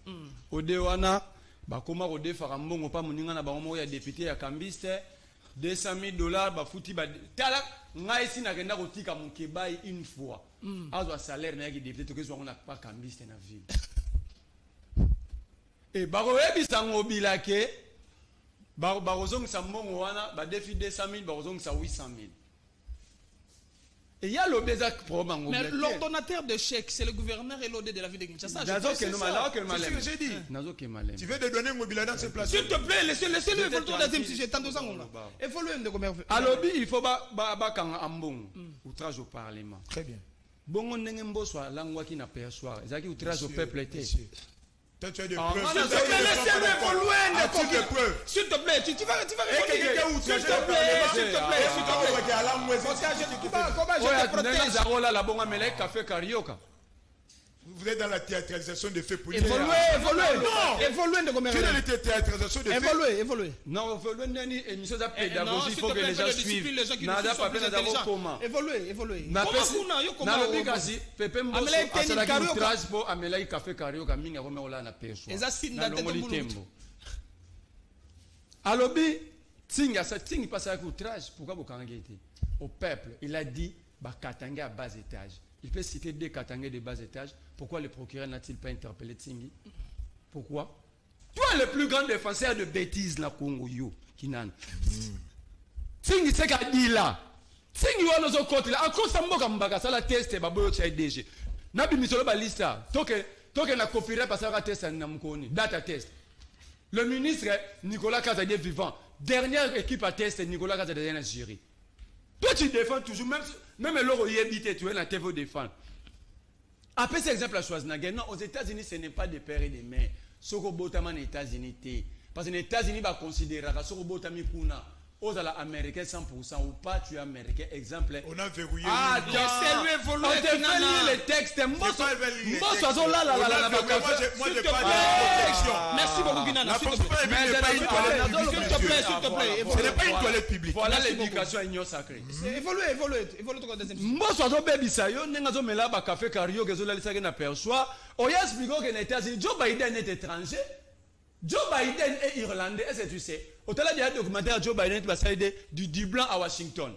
ode wana bakóma kodefaka mbongo mpa moninga na bango moko ya député ya kambis te 200 000 dollars bafuti ba tala ngai esi nakenda kotika mokebai une fois. Azwa salaire nayaki député tokezwa yango na pa kambis te na ville. *laughs* E bakoyebisa ngobila ke ba- bakozongisa mbongo wana badefi 200 000 bakozongisa 800 000 eya lobi eza problème Mais te. l'ordonnateur de chèque, c'est le gouverneur et l'OD de la ville de Kinshasa. C'est ce que j'ai dit. Tu veux de donner Ngobila dans ses places S'il te plaît, laissez- laissez-le J'étais évoluer au deuxième sujet. Tantôt, ça, on a. Bah. Évoluez, Ndeko Merlin. alobi il faut ba- ba- bakanga ambongo outrage au parlement très bien bongo ndenge mboso alangwaki na persoir ezalaki outrage au peuple te Monsieur. Toi tu as des Ah, preuves. ah, mais il ne laissez-le évoluer, As-tu des preuves. S'il te plaît, tu, tu vas, tu vas répondre. S'il te plaît, s'il te Ah, plaît, Et s'il tu te plaît. je- tu comment je te karioka Vous êtes dans la théâtralisation des faits politiques. Évoluez, évoluez. Non. Évoluez, Ndeko Tu es dans Merlin. la théâtralisation des faits? Évoluez, évoluez. non ndeni émission eza Eh, non, pédagogie s'il faut te que plaît, les gens de discipline, les gens suivent nous plus naza intelligents. kokoma Évoluez, évoluez. Comment yo comment nalobi au- kasi pepe teni asalaki karioka. outrage mpo amelaki kafe karioka mingi akomi kolala na perso Eza sinda te nalongoli tobulu. tembo alobi tingi asa tingi mpe asalaki outrage pourquoi bokangaki te au peuple il a dit bakatange à bas étage il peut citer deux katange de bas étage pourquoi le procureur n'a-t-il pas interpellé tingi pourquoi? Toi le plus grand défenseur de bêtises na congo yo kinana tingi seka dila tingi wana ozokotela akosa mboka mbaka asala teste baboyo tia dg nabimisolo balista toke toke na copyright basalaka teste na mokoni data test. Le ministre nicolas kazadie vivant. Dernière équipe à test nicolas kazadie na jury toi tu défends toujours même, même eloko oyebi te tu es na tv odéfendre apesi exemple ya schwarzenegger non aux états-unis ce n'est pas de père et de mère soki obotama na états-unis te parce que na états-unis baconsidéraka soki obotami kuna ozala américain 100% ou pas tu es américain exemple On a verrouillé. Ah, évoluer, on te fait lire les textes. Mbosso, pas fait lire les Mbosso, textes. azo là, là, On là, a là, là, verrouillé. Moi, j'ai- S'il te pas de protection. Merci beaucoup. La S'il te fonction publique n'est pas une toilette S'il te publique. plaît, s'il te plaît. Voilà, évolue. Ce n'est pas une toilette publique. Voilà l'éducation à union sacrée. C'est- Évolue, évolue, évolue ton deuxième yo ndenge na oke na états-unis joe biden est étranger joe biden est irlandais est-ce que tu sais? Dia documentaire joe biden de du dublin à washington.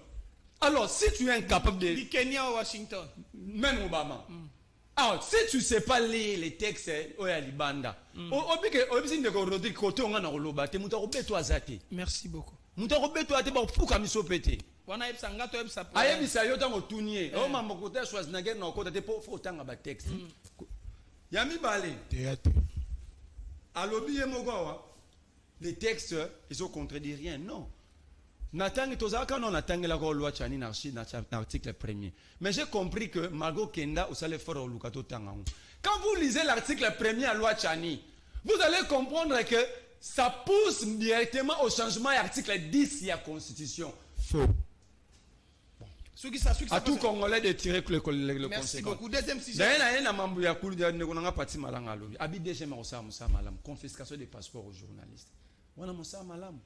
Alors si tu es incapable de Du Kenya à Washington. même obama. Alors si tu sais pas lire les textes eh, aza te Merci beaucoup. ayebisa yo ntango otuni ye o mambo kota ya schwarzenegger na okota te mpo fo otanga batexte ya mibale. Théâtre. alobi ye moko awa les textes ezocontredire rien non natangi tozalaka no natangelaka olwa chani na archi- na article premier mais j'ai compris que malgré kenda osala effort ya koluka totanga yango quand vous lisez l'article premier à loi chani vous allez comprendre que ça pousse directement au changement ya article 10 ya constitution Faux. soki sa soki à tout congolais de tirer le, le, merci beaucoup deuxième sujet na ya kulu ya pati malanga abi dgm akosala mosala malamu confiscation des passeports aux journalistes wana mosala malamu.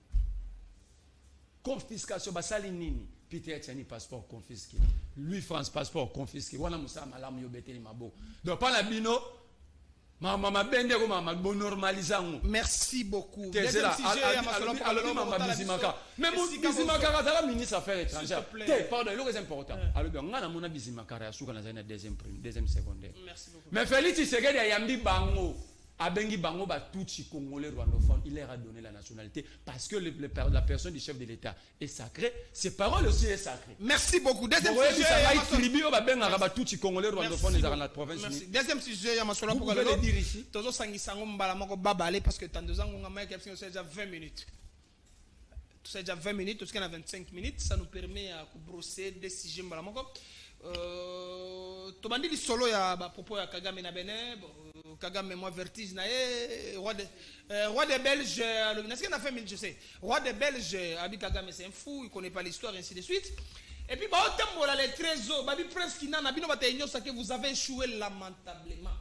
Confiscation basali nini. Peter etiani passeport confisqué. Louis france passeport confisqué. Wana mosala malamu yo beteli maboko donc mpa na bino. Mama mabende ko mama bonormalise yango merci beaucoup. Alobi- mama bizimaka. mais mo- Esika bizimaka bozo- azala ministre affaires étrangères. plaît. te pardon eloko eza important. Alobi nga namona bizimakara ya suka nazali na deuxième secondaire. Merci beaucoup. Mais félix tshisekedi ayambi bango abengi bango congolais rwandophone il leur a donné la nationalité parce que le, le per- la personne du chef de l'état est sacrée. Ses paroles aussi est sacrée merci beaucoup. Deuxième sujet congolais rwandophone province Merci. deuxième sujet lelo le dire ici. babale parce que tando zangonga mayeke biso nyonso déjà 20 minutes. Tout ça déjà 20 minutes tosika na 25 minutes ça nous permet ya kobrosser des sujets Euh, tobandi lisolo ya bapropos ya kagame na bene bon, euh, kagame mwa vertige na ye roi de, euh, roi de belge alobi nasiki na 20 minutes je sais. Roi de belge abi kagame c'est un fou il connaît pas l'histoire ainsi de suite. Et puis baotambola les trésors babi presque nana bino bataye nyonso ke vous avez échoué lamentablement.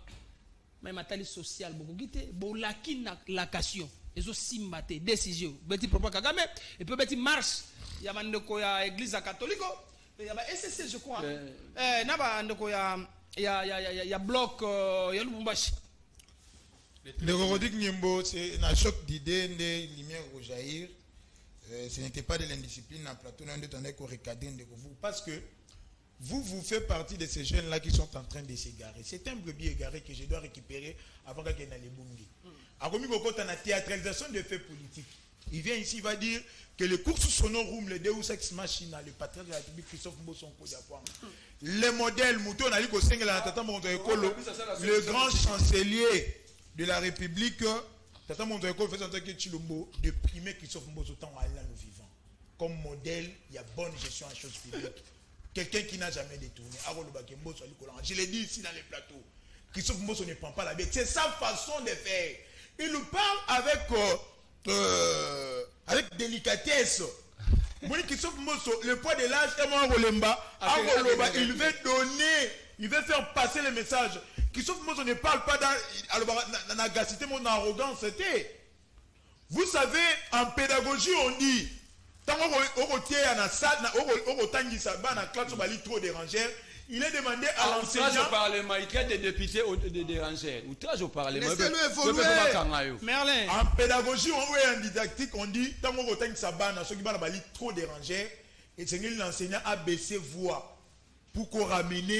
Me matali social bokoki te bolaki na lakation ezosimba te décision. Beti ya kagame epuis obeti marche. Ya bandeko ya église catholique ya ba ecc je crois. Eh, na bandeko ya, ya, ya, ya, ya bloc euh, ya lubumbashi Le Rodic Nyembo, c'est un choc d'idées, des lumières au jaillir. Euh, ce n'était pas de l'indiscipline en plateau, on attendait qu'on recadre de vous. Parce que vous, vous faites partie de ces jeunes-là qui sont en train de s'égarer. C'est un brebis égaré que je dois récupérer avant qu'il les bungi. Akomi Kokota, la théâtralisation des faits politiques. Il vient ici, il va dire que les courses sonorum, le Deus Ex Machina, le patron de la République, Christophe Mbosonko Diakwang, les modèles, Mouton, Ekolo, le grand chancelier de la République, Tata Mondo Ekolo fait Chilombo, de primer Christophe Mboso tant à nous vivant. Comme modèle, il y a bonne gestion en choses publiques. Quelqu'un qui n'a jamais détourné. Kolan. Je l'ai dit ici dans les plateaux. Christophe Mboso ne prend pas la bête. C'est sa façon de faire. Il nous parle avec, euh, euh, avec délicatesse. Christophe Mboso, le poids de l'âge est moins il veut donner, il veut faire passer le message. Christophe Mboso ne parle pas dans, alors, dans la gacité, mon arrogance, c'était. Vous savez, en pédagogie, on dit, tant trop dérangère. Il est demandé à outrage l'enseignant. au parlement il traite des députés des dérangeurs outrage au parlement Laissez-le évoluer. merlin En pédagogie, on en didactique, on dit, tant qu'on retient sa banne, ceux qui trop dérangère, et c'est que l'enseignant a baissé voix pour qu'on ramène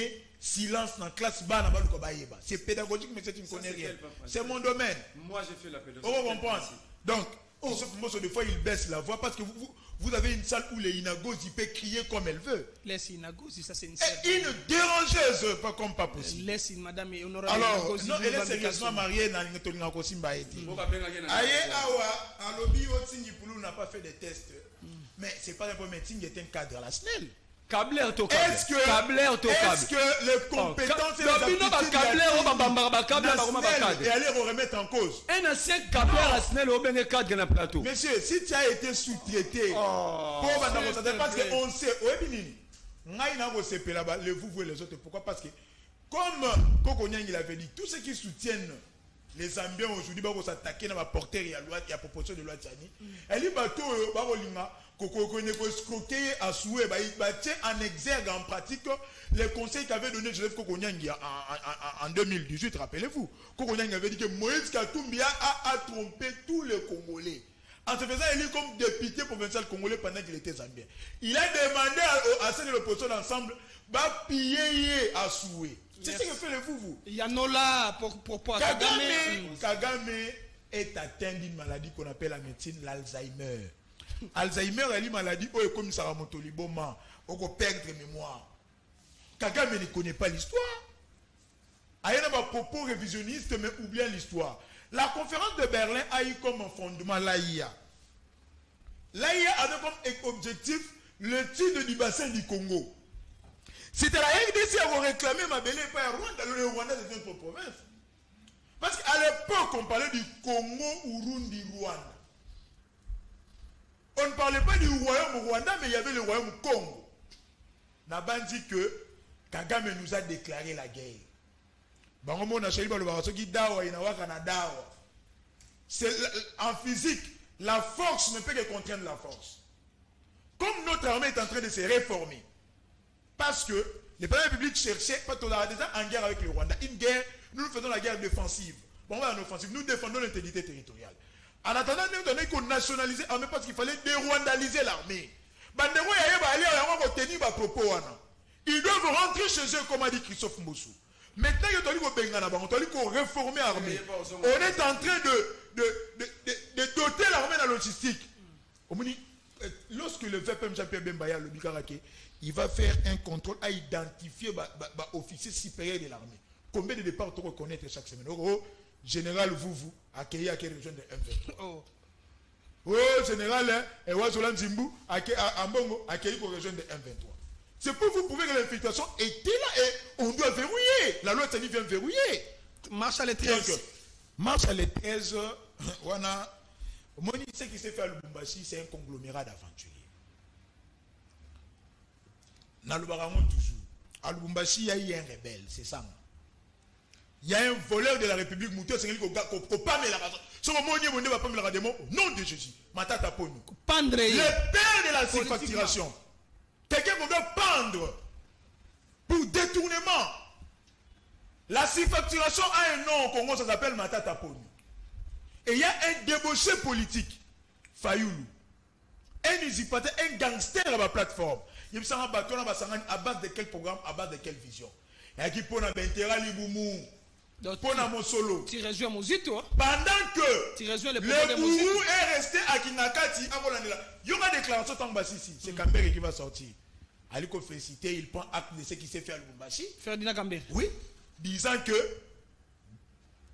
silence dans la classe baïeba. C'est pédagogique, mais c'est tu ne connais c'est rien. C'est mon domaine. moi j'ai fait la pédagogie On va comprendre. Donc, Christophe Mbosso, des fois, il baisse la voix parce que vous, vous, vous avez une salle où les Inagos, il peut crier comme elle veut. laisse inagosi ça c'est une Et une dérangeuse, pas comme pas possible. laisse madame honorable Alors, non, vous elle est sérieusement mariée dans Eti. Bo babengaki na- Aye, awa, un lobby au n'a pas fait de tests. Mais c'est pas un médecin, il est un cadre à la SNEL. Est-ce que, est-ce que les compétences et les aptitudes SNEL bacadre. et aller remettre en cause Un ancien à Snell obenge cadre na plateau. Monsieur, si tu as été sous-traité Oh, pour banda parce plaît. qu'on sait oyebi nini ngai na kosepela ba- les vous et les autres pourquoi? Parce que comme Koko Nyang il avait dit tous ceux qui soutiennent les Zambiens aujourd'hui bako s'attaquer ba porteur ya loi ya proposition de loi Tchani elle dit oyo escroquer à souhait en exergue en pratique les conseils qu'avait donné Joseph Koko Nyang en, en, en, en 2018 rappelez-vous Koko Nyang avait dit que Moïse Katumbi a, trompé tous les Congolais en se faisant élire comme député provincial congolais pendant qu'il était zambien. Il a demandé à, à ceux de l'opposition d'ensemble de piller à souhait. C'est ce que fait le vous? Yanola pour, pour. Kagame, Kagame est atteint d'une maladie qu'on appelle la médecine l'Alzheimer. Alzheimer est maladie est comme ça moto liboma, on perdre mémoire. Kagame ne connaît pas l'histoire. Il y a des propos révisionnistes mais oubliant l'histoire. La conférence de Berlin a eu comme fondement l'AIA. L'AIA avait comme objectif l'étude du bassin du Congo. C'était la RDC qui réclamé ma belle par Rwanda. Le Rwanda, c'est notre province. Parce qu'à l'époque, on parlait du Congo, Urundi, Rwanda. On ne parlait pas du royaume Rwanda, mais il y avait le royaume Congo. Naban dit que Kagame nous a déclaré la guerre. C'est en physique, la force ne peut que contraindre la force. Comme notre armée est en train de se réformer, parce que le président de la République cherchait, pas a déjà en guerre avec le Rwanda, une guerre, nous faisons la guerre défensive. Bon, en offensive, nous défendons l'intégrité territoriale. En attendant, nous avons qu'on nationalisait l'armée parce qu'il fallait dérwandaliser l'armée. Bandero ya yeba ali ya wango tenir ba propos. Ils doivent rentrer chez eux comme a dit Christophe Mboussou. Maintenant, y a réformer l'armée. On est en train de, de, de, de, de doter l'armée de la logistique. Euh, Lorsque le VPM Jean-Pierre Bembaya, le Bikarake, il va faire un contrôle à identifier l'officier supérieur de l'armée. Combien de départs tu reconnaître chaque semaine? Oh, général Vouvou, accueilli *laughs* à quelle région de M23 Oh. Oh, général, et Wazolan Zimbu, accueilli à Ambongo, pour la région de M23. C'est pour vous prouver que l'infiltration était là et on doit verrouiller. La loi Tani vient verrouiller. Marche à les Donc, 13. marche à les 13, wana, Moni, ce qui s'est fait à Lubumbashi, c'est un conglomérat d'aventuriers. Dans le Baramon, toujours. À Lubumbashi, il y a eu un rebelle, c'est ça. Il y a un voleur de la République, Mouté, c'est quelqu'un qui mis la raison. Si on m'a pas mis la raison, nom de Jésus, Matata Ponu. Pendre. Le père de la surfacturation. Quelqu'un qu'on doit pendre pour détournement. La surfacturation a un nom au Congo, ça s'appelle Matata Ponu. Et il y a un débauché politique, Fayoulou. Un usurpateur, un gangster à la plateforme. Il me semble à base de quel programme, à base de quelle vision. Il y a qui pour la Bentera Liboumou, Donc, pour la solo. tu rejoins Mozito. hein. Pendant que le Mozito. gourou est resté à Kinakati avant l'année là. Il y aura déclaration tant ici. C'est Kambere qui va sortir. Aliko féliciter, il prend acte de ce qui s'est fait à Lubumbashi. Ferdinand Gambé. Oui. Disant que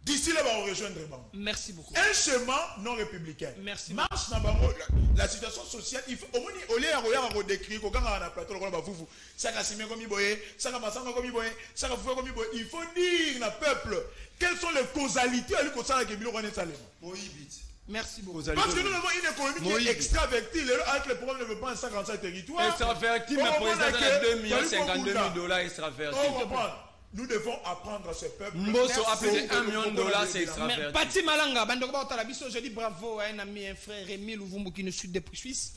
d'ici là, on va rejoindre Bango. Merci beaucoup. Un chemin non républicain. Merci Marche na bango. La, la situation sociale, il faut au moins au lieu de redécrire, quand on a un plateau, on va vous ça va simer comme iboye, ça va masanga comme iboye, ça va faire comme iboye. Il faut dire au peuple quelles sont les causalités à est bien salé. Merci beaucoup. Parce que nous avons une économie qui est extravertie. Avec le programme de développement de 145 territoires. Extraverti, mais on pour les comprend États, que- 2 millions Salut, 52 000 Kokunda. dollars extraverti. On comprend. Nous devons apprendre à ce peuple. Mbosso a beaucoup 1 million de dollars, c'est l'évidence. extra. Mais Pati Malanga, je dis bravo à un ami, un frère Rémi Louvumbu qui nous suit depuis Suisse.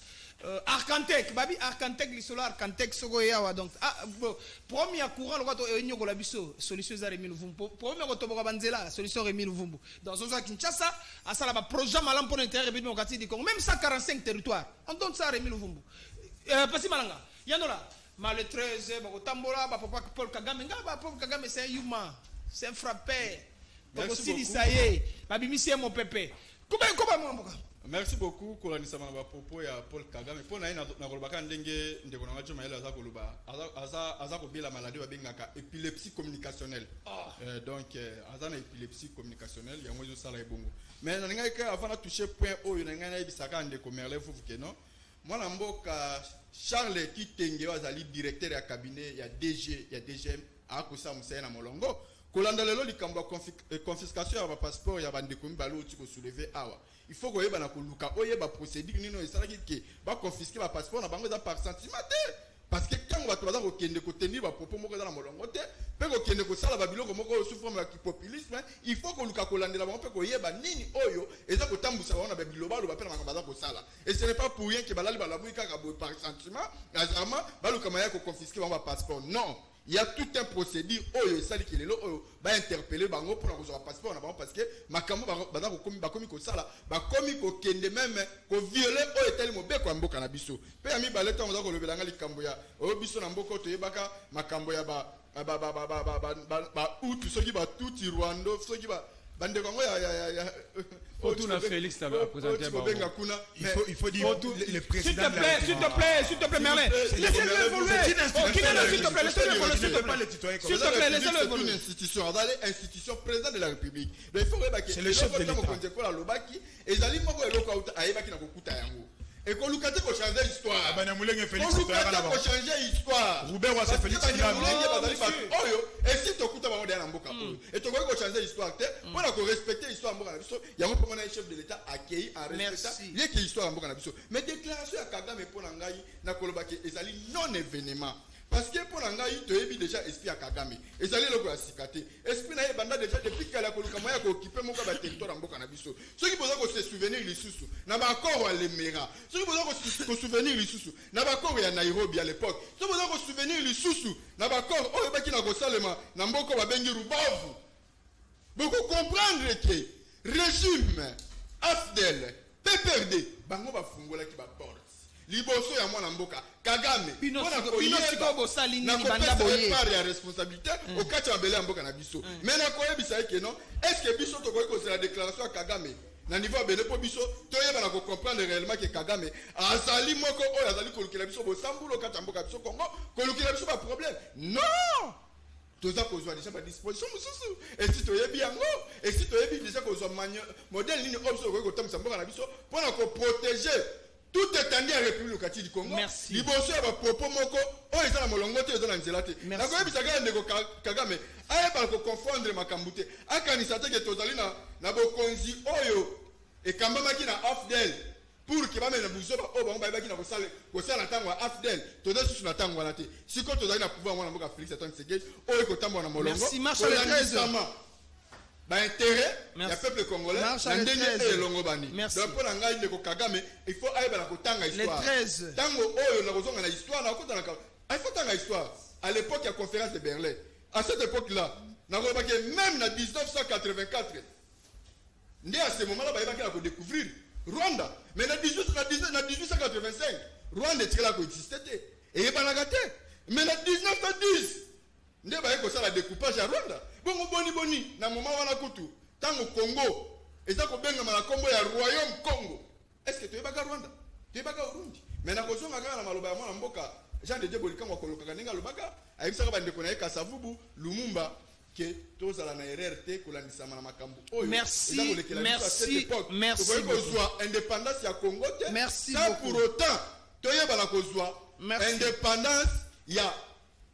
Euh, Arcantec, Babi Arcantec, l'isolo Arcantec, Sogo Yawa. Donc, ah, bon, premier courant, le roi Enyoko la Biso, solution Rémi Louvumbu. Premier Kotoboka Banzela, solution Rémi Louvumbu. Dans son à Kinshasa, à ça, là, projet malin pour l'intérêt Rémi Démocratique du Congo. Même 145 territoires. On donne ça à Rémi Louvumbu. Euh, Pati Malanga, Yanola, maletreuse bakotambola bapapa paul kagame ngai bapaul kagame c'est un humain c'est un frappeur tokosilisa ye babimisi ye mopepe kuba ekoba mwa mboka merci beaucoup kolanisama na bapropo ya paul kagame. Mpo na ye nakolobaka ndenge ndeko na nga jomayele aza koloba aza kobiela maladi babengaka épilepsie communicationnelle. Ah. Eh, donc eh, aza na épilepsie communicationnelle yango ezosala ebongo. Mais na ngai avant natouche point oyo na ngai nayebisaka ndeko merle fufuke non mwana mboka charles kitenge oyo azali directeur ya cabinet ya dg ya dgm akosala mosaya na molongo. Kolanda lelo likambo ya eh, confiscation ya bapasseport ya bandeko mibale oti kosouleve awa. Il faut koyeba na koluka oyeba procédure nini oyo esalaki ke baconfiske bapasseport na bango eza par sentiment te parce que ntango bato baza kokende kotenir bapropos moko eza na molongo te mpe kokende kosala babiloko moko oyo sous forme ya kipopulisme il faut koluka kolandela bango mpe koyeba nini oyo eza kotambusa bango na babilobaloba mpe na makambo baza kosala et ce n'est pas pour rien ke balali balabwi kaka boye par sentiment azama balukama ya koconfiske bango non il y a tout un procédure oyo esaliki lelo oyo bainterpele bango mpona kozwa bapasseport na bango parce que makambo bango baza kokomi bakomi kosala bakomi kokende meme koviole oyo etali mobeko ya mboka na biso mpe ya oyo biso na mboka oyo makambo ya ba ba- ba- ba- ba- ba- ba- ba- ba- ba- bandeko yango ya- ya- ya- ya- Faut tout na oyo Félix bango. kuna Il faut, il faut dire tout- le, le S'il te président de la plaît, s'il te plaît, s'il te plaît, Merlin. Laissez-le évoluer. Oh, Kinelo, s'il te plaît, laissez-le évoluer, s'il te plaît. citoyens comme S'il te plaît, La laissez-le évoluer. c'est une institution azali institution président de la république donc il faut koyeba ke C'est le chef de l'État. mokonzi ekolo alobaki ezali moko eloko ayebaki na kokuta yango ekoluka te kochange histoire Banyamulenge Félix koluka Toyaka te kochange histoire Robert Wassa Parce que Félix Banyamulenge Ngambi. bazali bato oyo esi tokuta bango deya na mboka oyo etokoki kochange histoire te mpona korespecte histoire ya mboka na biso. Yango mpo mona chef de l'état akei en respecta Merci. yeke histoire ya mboka na biso. Mais déclaration ya kagame mpo na ngai nakolobaki ezali non événement parce que mpo na ngai toyebi déjà esprit ya kagame. Ezali eloko ya sika te esprit na ye déjà depuis kala ya koluka moya ya kookipe moko ya baterritoire ya mboka na biso. Soki boza kose souvenir lisusu na bakoro ya lemera. Soki boza kosouvenir lisusu na bakoro ya nairobi à l'époque. Soki boza kosouvenir lisusu na bakoro oyo ebaki na kosalema na mboka babengi rubavu. Bokokomprendre ke régime afdel pprd bango bafungolaki baporte liboso ya mwana mboka kagame Bino mpona siko- bino koyeba sikoyo bosali na nini banda kopesa boye? ye part ya responsabilité okati ya mabele ya mboka na biso. Me nakoyebisa ye ke non est ce que biso tokoki kozela déclaration ya kagame na niveau ya bele mpo biso toyeba na kocomprendre réellement ke kagame azali moko oyo azali kolukela biso bosambula okati ya mboka biso kongo kolukela biso baproblème non! Toza kozwa deja badisposition mosusu. Esi toyebi yango esi toyebi deja kozwa modele nini oyo biso tokoki kotambwisa mboka na biso mpona koprotege tout étendue ya république lokati du congo. Merci. liboso ya bapropos moko oyo eza na molongo te eza na nzela te Merci. nakoyebisa kaka ndeko Ka- kagame ayebala koconfondre makambo te. Akanisa te ke tozali na, na bokonzi oyo ekambamaki na afdel pour ke bamena buzoba oyo bango bayebaki na kosala- kosala na ntango ya afdel. Toza susu na ntango wana te. Sikoyo tozali na pouvoir mwana mboka félix antoine tshisekedi oyo ekotambola na molongo. Merci, Marshal le 13. kolandisama baintérêt ya peuple congolais na le ndenge 13. oyo elongo bani donc mpo na ngai ndeko kagame il faut ayebana kotanga histoire. 13. ntango oyo nakozonga na histoire na il faut tanga histoire. À l'époque ya conférence de berlin. À cette époque là même na 1984 nde à ce moment là bayebaki na kodécouvrir rwanda. Mais na 18 na 19 na 1885 rwanda etikala koexiste te. Eyebanaka te. Mais na 1910 nde baye kosala découpage ya rwanda. Bongo boni boni na moma wana kutu ntango congo eza kobengama na nkombo ya royaume congo. Est ce que toyebaka rwanda? Toyebaka urundi? Mais nakozonga kaka na maloba ya mwana mboka jean de dieu bolikango akolokaka ndenge alobaka ayebisaka bandeko na ye kasavubu lumumba ke tozala na erreur te kolandisama na makambo oyo. Merci, eza kolekela biso à cette merci, époque. merci tokoki beaucoup. kozwa indépendance ya congo te. Beaucoup. pour autant toyebana kozwa indépendance ya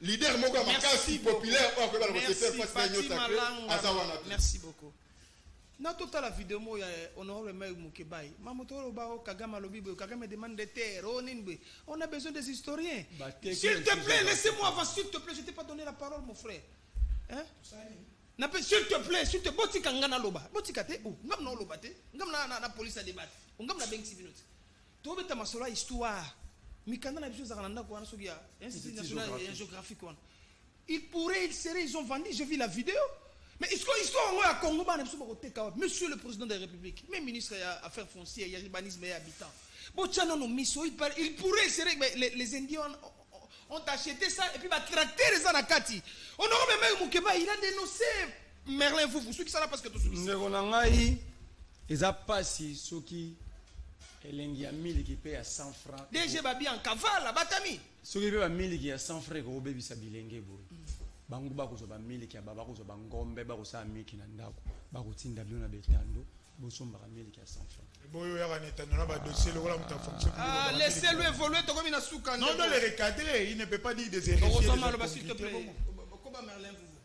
leader moko makasi beaucoup. populaire oyo akoyebana Merci, kosefaire face na te Malanga. aza wana te merci beaucoup. Natotala video moko ya honorable mai mokebai mamoto oyo bao kagame alobi boye kagame demande de terre o nini boye on a besoin des historiens. Bateke s'il te plaît bato. laissez-moi avant s'il te plaît je t'ai pas donné la parole mon frère. Hein? Nape s'il te plaît s'il te botika nga naloba botika te o ngam na oloba te. Ngam na, na, na police adebate o ngam na bengisi bino te tobeta masolo ya histoire mikanda na biso ezalaka na ndako wana soki ya institut national ya géographique. Wana. Il pourrait il serait ils ont vendu j'ai vu la vidéo. Mais est-ce que histoire yango ya congo bana biso bakoteka wapi? Monsieur le président de la république même ministre ya affaires foncières ya urbanisme et habitant botya nano miso il, pourrait il serait mais les, les indiens ont, acheté ça et puis batracteur eza na kati. Honorable meme mokeba il a dénoncé merlin fufu soki sala parce que tosukisi ndeko na ngai eza pasi soki elengi ya miliki mpe ya 100 franc dg babi en kavala batami soki mpe bamiliki ya 100 franc ekokobebisa bilenge boye bango bakozwa bamiliki ya ba bakozwa bangombe bakosala miki na ndako bakotinda bino na betando bosombaka miliki ya 100 franc boyo yaka na etando na badossier lokola moto afonction ah, laissez-le évoluer tokomi na suka non doit le recadrer il ne peut pas dire des héritiers s'il te plaît. vous.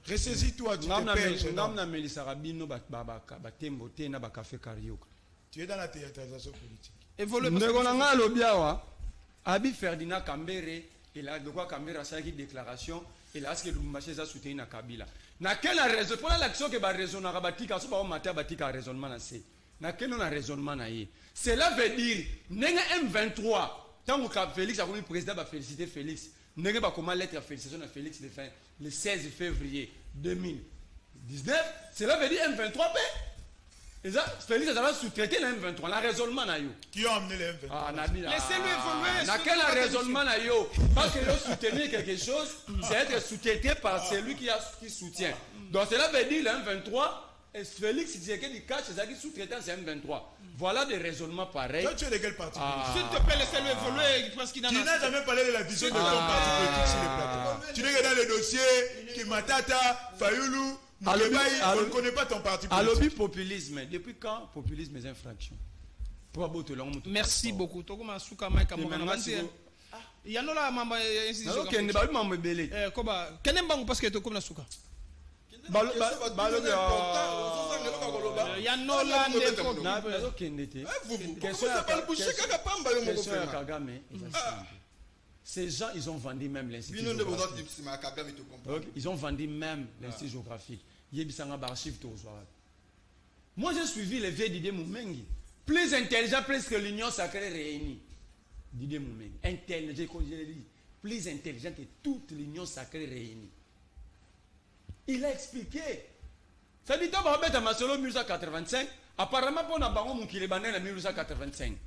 ressaisis-toi tu te perds ngam homme. namelisaka bino ba- ba- ba- batembo te na bakafe karioka tu es dans la théâtralisation politique ndeko na ngai alobi awa abi ferdinand kambere lokwa kambere asalaki déclaration elasiki lubumbashi eza souteni na kabila. Na ke na raison mpona lakisi oke baraisonnaka batika so baomata batika raisonnement na se. Na keno na raisonnement na ye? Cela veut dire ndenge m23 ntango félix akomi président bafélicité félix. Ndenge bakoma lettre ya félicitation na félix le, fin, le 16 février 2019 cela veut dire m23 mpe eza félix azala sous-traité na m23 na raisonnement na yo qui ont amené les M23? Ah, ah, Laissez-le évoluer, surtout quel raisonnement na yo? Parce que yo soutenir quelque chose, c'est être soutenu par celui qui, a, qui soutient. Donc cela veut dire le M23, et Félix Tshisekedi cache c'est qui sous-traitant c'est M23. Voilà des raisonnements pareils. toi tu es de quel parti? Ah. S'il te plaît, laissez-le évoluer parce qu'il a. n'as jamais parlé de la vision de ton parti politique sur les plateaux. Tu n'es que dans les dossiers, Kimatata, Fayoulou, on ne connaît pas ton parti politique. populisme, depuis quand populisme est infraction? Merci beaucoup. Mamba babi mambo ebele koba mbangu parce que tokomi na suka. Yanola kagame ces gens ils ont vendu même l'institut géographique. ils ont vendu même l'institut géographique moi j'ai suivi le vieux Didier Moumengi plus intelligent plus que l'union sacrée réunie. Didier Moumengi intelligent je dit. Plus intelligent que toute l'union sacrée réunie. Il a expliqué. Ça dit ntango babeta masolo 1885 apparemment mpo na bango mokili bandenge na 1885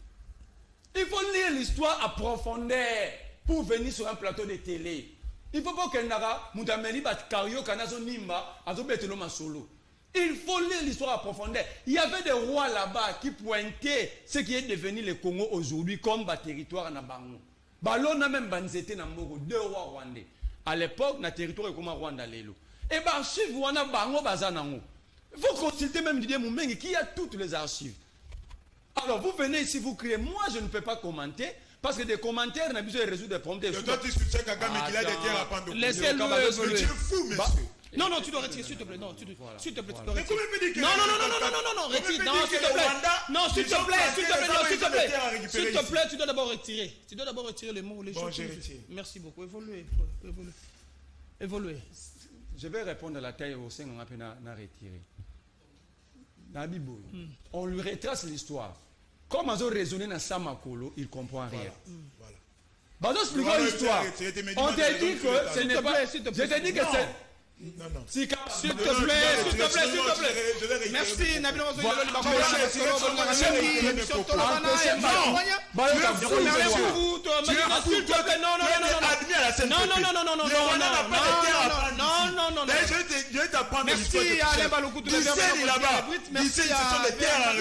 il faut lire l'histoire à profondeur pour venir sur un plateau de télé il faut pas okendaka moto ameli bakarioka na azonimba azobetelo masolo. Il faut lire l'histoire à profondeur. Il y avait des rois là-bas qui pointaient ce qui est devenu le congo aujourd'hui comme baterritoire na bango. Balona même banzete na deux rois rwandais. À l'époque na territoire ekoma rwanda lelo. Et baarchive wana bango baza nango. Il faut consulter même Didier Moumengi qui a toutes les archives. Alors vous venez ici, vous criez, moi je ne peux pas commenter, parce que des commentaires n'a besoin de résoudre des problèmes. Soutiens Kagame qu'il a des terres à prendre. Laissez-le Mais évoluer. tu es fou, monsieur. Non, non, tu dois retirer, s'il te plaît. Non, tu dois- s'il te plaît, tu dois Mais retirer. comment il peut dire que Non, non, non, non, non, non, non, non, retire. Non, s'il te plaît. Non, s'il te plaît, s'il te plaît, non, s'il te plaît. S'il te plaît, tu dois d'abord retirer. Tu dois d'abord retirer les mots, les Bon, choses. Merci beaucoup. Évoluez, évoluez. Évoluez. Je vais répondre à la taille au sein, on a retiré. Bible, On lui retrace l'histoire. Comme ils ont raisonné dans Samakolo, il comprend rien. Voilà. Bah, tes On te dit que ce S'il n'est te pas. plaît, s'il te Je plaît. te dis que Non. c'est. Non, non. S'il te Non, non, plaît, non, s'il non, te plaît, non, s'il non, te plaît. je vais retirer Merci. Bah, bah, bah, non, non, non, non, non. Non, non, non, non, non, non, non, non, non, non, non, non, non. Le Kichel, maire il est de là-bas. Brut, merci Kichel, ce à sont des terres à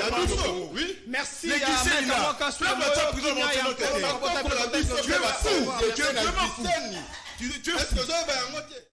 oui. Merci à là. Tu es fou, tu es vraiment fou. Merci Est-ce